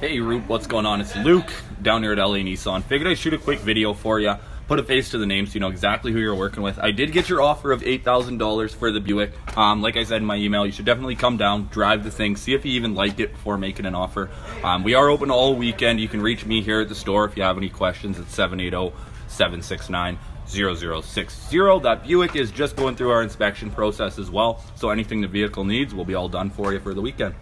Hey Roop, what's going on? It's Luke down here at LA Nissan. Figured I'd shoot a quick video for you, put a face to the name so you know exactly who you're working with. I did get your offer of $8,000 for the Buick. Um, like I said in my email, you should definitely come down, drive the thing, see if you even liked it before making an offer. Um, we are open all weekend. You can reach me here at the store if you have any questions at 780 769 0060. That Buick is just going through our inspection process as well, so anything the vehicle needs will be all done for you for the weekend.